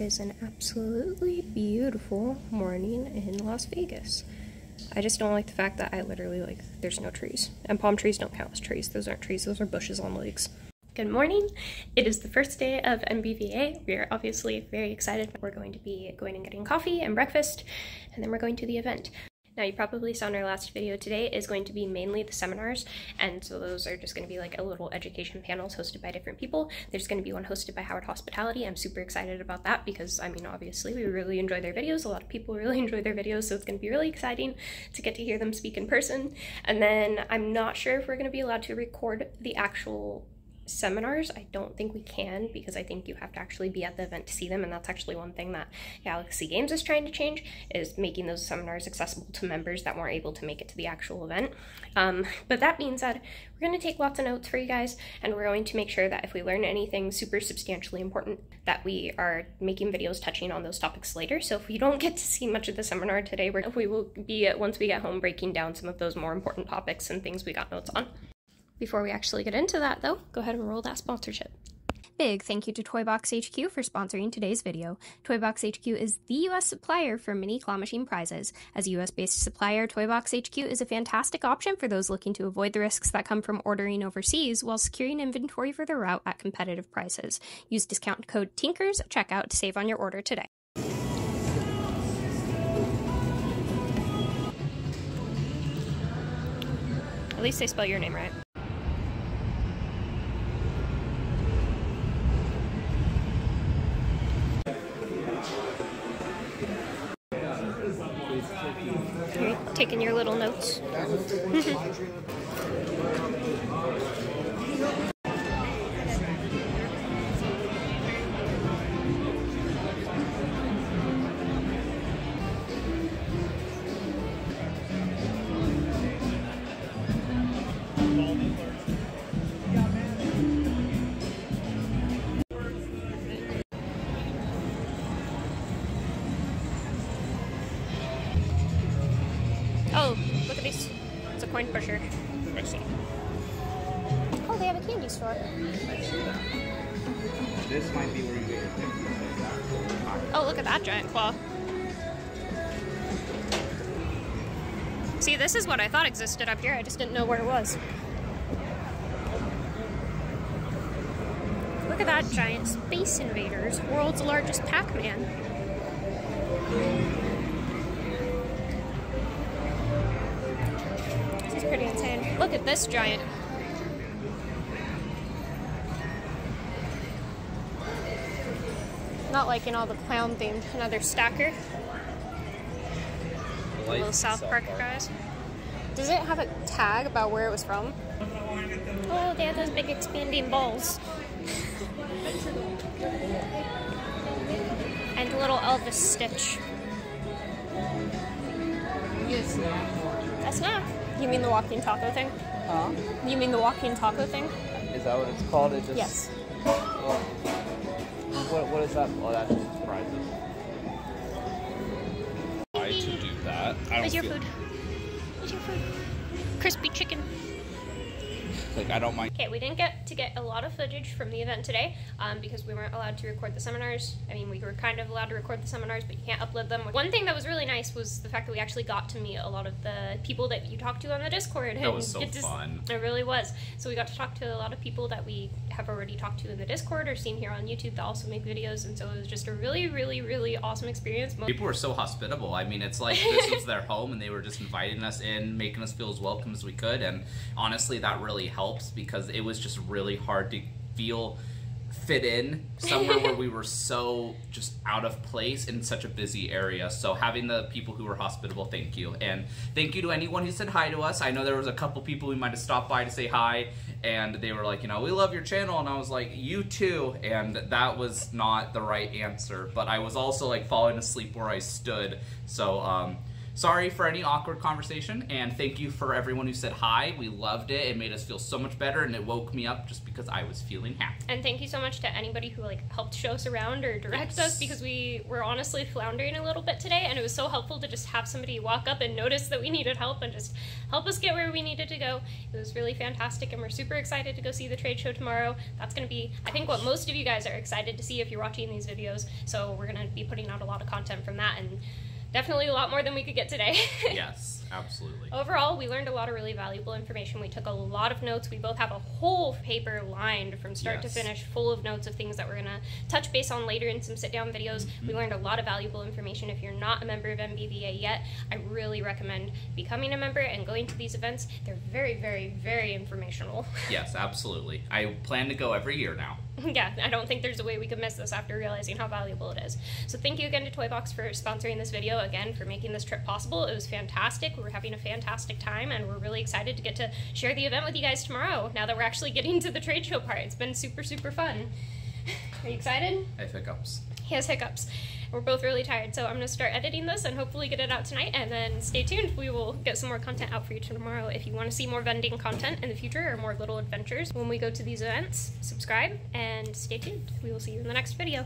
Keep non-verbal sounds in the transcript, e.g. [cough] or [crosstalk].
It is an absolutely beautiful morning in Las Vegas. I just don't like the fact that I literally like there's no trees. And palm trees don't count as trees. Those aren't trees, those are bushes on lakes. Good morning. It is the first day of NBVA. We are obviously very excited. We're going to be going and getting coffee and breakfast, and then we're going to the event. Now you probably saw in our last video today is going to be mainly the seminars and so those are just going to be like a little education panels hosted by different people. There's going to be one hosted by Howard Hospitality. I'm super excited about that because I mean obviously we really enjoy their videos. A lot of people really [laughs] enjoy their videos so it's going to be really exciting to get to hear them speak in person. And then I'm not sure if we're going to be allowed to record the actual seminars. I don't think we can because I think you have to actually be at the event to see them, and that's actually one thing that Galaxy Games is trying to change is making those seminars accessible to members that weren't able to make it to the actual event. Um, but that means that we're going to take lots of notes for you guys, and we're going to make sure that if we learn anything super substantially important, that we are making videos touching on those topics later. So if we don't get to see much of the seminar today, we will be once we get home breaking down some of those more important topics and things we got notes on. Before we actually get into that, though, go ahead and roll that sponsorship. Big thank you to Toybox HQ for sponsoring today's video. Toybox HQ is the US supplier for mini claw machine prizes. As a US based supplier, Toybox HQ is a fantastic option for those looking to avoid the risks that come from ordering overseas while securing inventory for the route at competitive prices. Use discount code TINKERS at checkout to save on your order today. At least they spell your name right. Taking your little notes. [laughs] coin pusher. I saw. Oh, they have a candy store. This might be where you get your. Oh, look at that giant claw. See, this is what I thought existed up here. I just didn't know where it was. Look at that giant Space Invaders, world's largest Pac-Man. Look at this giant. Not liking all the clown themed. Another stacker. Little South Park guys. Does it have a tag about where it was from? Oh, they have those big expanding balls. and a little Elvis Stitch. Yes. A snack. You mean the walking taco thing? Huh? You mean the walking taco thing? Is that what it's called? It just. Yes. Well, what, what is that? Oh, that's just surprises. Try to do that. I don't Where's your food? Where's your food? Crispy chicken. Like I don't mind. Okay, we didn't get to get a lot of footage from the event today um, because we weren't allowed to record the seminars. I mean, we were kind of allowed to record the seminars, but you can't upload them. One thing that was really nice was the fact that we actually got to meet a lot of the people that you talked to on the Discord. That was so get to- fun. It really was. So we got to talk to a lot of people that we have already talked to in the Discord or seen here on YouTube that also make videos, and so it was just a really, really, really awesome experience. People were so hospitable. I mean, it's like this was their home, and they were just inviting us in, making us feel as welcome as we could. And honestly, that really helps because it was just really hard to feel fit in somewhere where we were so just out of place in such a busy area. So having the people who were hospitable, thank you, and thank you to anyone who said hi to us. I know there was a couple people we might have stopped by to say hi, and they were like, you know, we love your channel, and I was like, you too, and that was not the right answer. But I was also like falling asleep where I stood, so um, sorry for any awkward conversation, and thank you for everyone who said hi. We loved it. It made us feel so much better, and it woke me up just because I was feeling happy. And thank you so much to anybody who like helped show us around or direct Yes. us because we were honestly floundering a little bit today and it was so helpful to just have somebody walk up and notice that we needed help and just help us get where we needed to go. It was really fantastic and we're super excited to go see the trade show tomorrow. That's going to be I think what most of you guys are excited to see if you're watching these videos. So we're going to be putting out a lot of content from that and definitely a lot more than we could get today. [laughs] yes, absolutely. Overall, we learned a lot of really valuable information. We took a lot of notes. We both have a whole paper lined from start Yes. to finish, full of notes of things that we're going to touch base on later in some sit down videos. Mm-hmm. We learned a lot of valuable information. If you're not a member of NBVA yet, I really recommend becoming a member and going to these events. They're very, very, very informational. [laughs] Yes, absolutely. I plan to go every year now. yeah, I don't think there's a way we could miss this after realizing how valuable it is. So thank you again to Toybox for sponsoring this video, again for making this trip possible. It was fantastic. We were having a fantastic time, and we're really excited to get to share the event with you guys tomorrow. Now that we're actually getting to the trade show part, it's been super super fun. Are you excited? I have hiccups. He has hiccups. We're both really tired, so I'm gonna start editing this and hopefully get it out tonight. And then stay tuned. We will get some more content out for you tomorrow. If you want to see more vending content in the future or more little adventures when we go to these events, subscribe and stay tuned. We will see you in the next video.